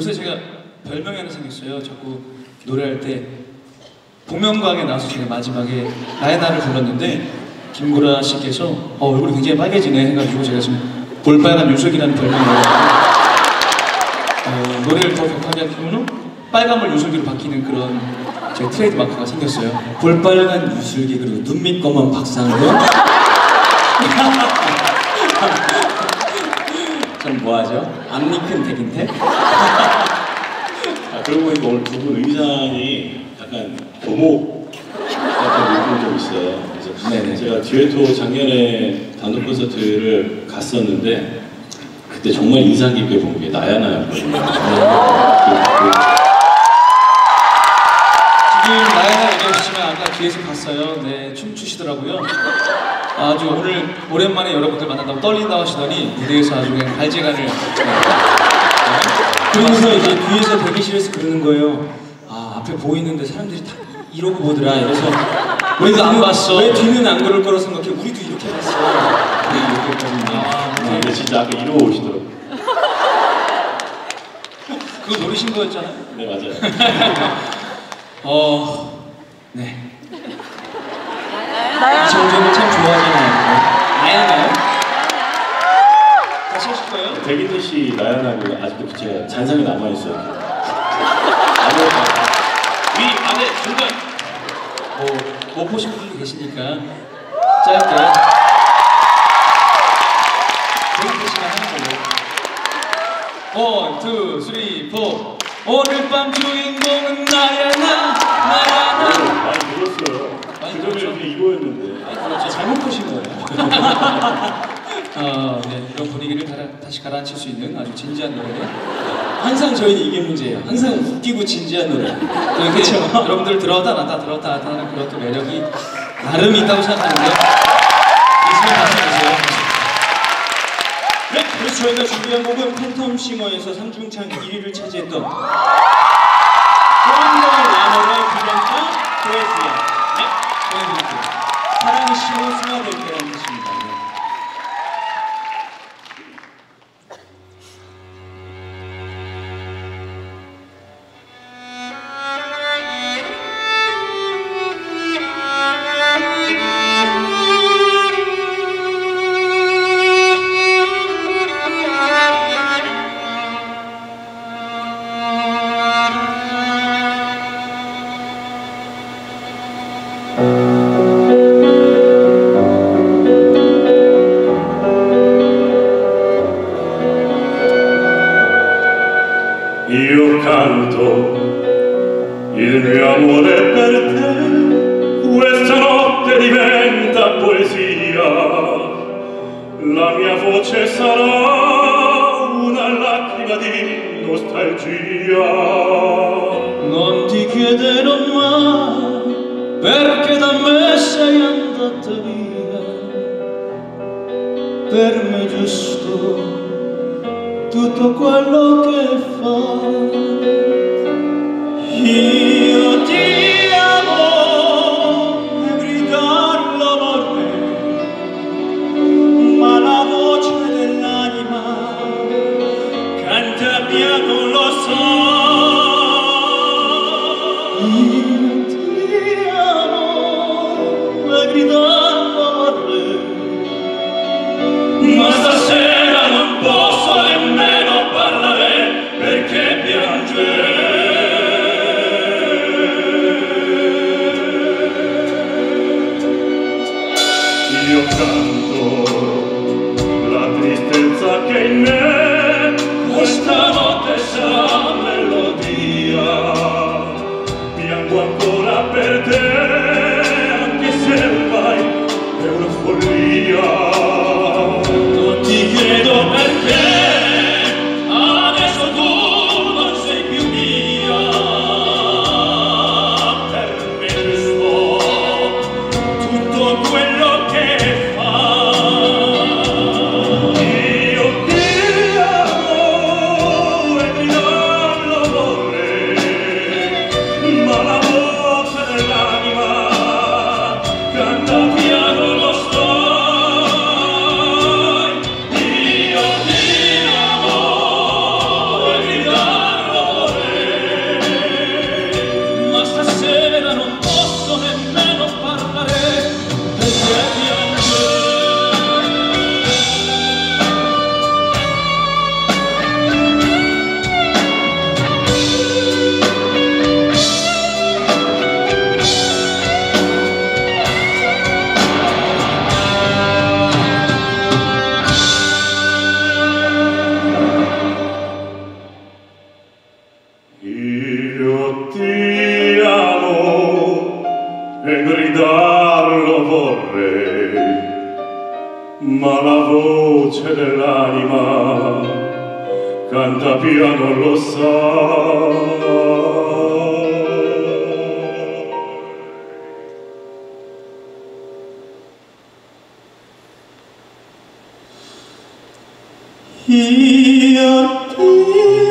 요새 제가 별명이 하나 생겼어요. 자꾸 노래할 때 복면가왕에 나와서 제가 마지막에 나의 나를 불렀는데 김구라 씨께서 어, 얼굴이 굉장히 빨개지네 해가지고 제가 지금 볼빨간 유석이라는 별명을 어, 노래를 더 격하게 하면 빨간물 유석이로 바뀌는 그런 제 트레이드 마크가 생겼어요. 볼빨간 유슬기 그리고 눈밑 검은 박상현 전 뭐하죠? 앞니 큰 백인태? 아, 그러고 보니까 오늘 두 분 의상이 약간 교목 같은 느낌이 좀 있어요. 그래서 네네. 제가 듀에토 작년에 단독 콘서트를 갔었는데 그때 정말 인상 깊게 본 게 나야나였거든요. 그- 지금 나야나 얘기하시지만 아까 뒤에서 봤어요. 네, 춤추시더라고요. 아주 오늘 오랜만에 여러분들 만난다고 떨린다고 하시더니 무대에서 아주 그냥 발재간을 네. 그러면서 이제 뒤에서 대기실에서 그러는 거예요. 아 앞에 보이는데 사람들이 다 이러고 보더라. 이래서 우리도 안 봤어. 왜 뒤는 안 그럴 거라 생각해? 우리도 이렇게 봤어. 네, 이렇게 했거든요. 아, 그- 근데 진짜 아까 이러고 오시더라고 요. 그거 노리신 거였잖아요. 네, 맞아요. 어, 네. 뭐, 못 보신 분도 계시니까 짧게. 시간 하는 걸로. One, two, three, four. 오늘 밤 주인공은 나야, 나, 나야, 나. 안- 많이 늘었어요. 많이 늘었죠. 이거였는데. 아니, 그렇죠. 잘못 보신 거예요. 어, 네, 다시 가라앉힐 수 있는 아주 진지한 노래. 항상 저희는 이게 문제예요. 항상 웃기고 진지한 노래. 또 이렇게 여러분들 들었다 놨다 들었다 놨다 하는 그런 또 매력이 나름 있다고 생각하는데 있으면 말씀해주세요. 네, 그래서 저희가 준비한 곡은 팬텀 싱어에서 상중창 1위를 차지했던 폴리와 라머의 비lanca 포에지야. 네, 보내드릴게요. 사랑이 심어 승화될 때 Io canto il mio amore per te, questa notte diventa poesia, la mia voce sarà perché da me sei andata via. Per me giusto tutto quello che fai. Io ti Io canto. La tristezza che in me questa notte e gridarlo vorrei, ma la voce dell'anima canta piano lo sa. Io ti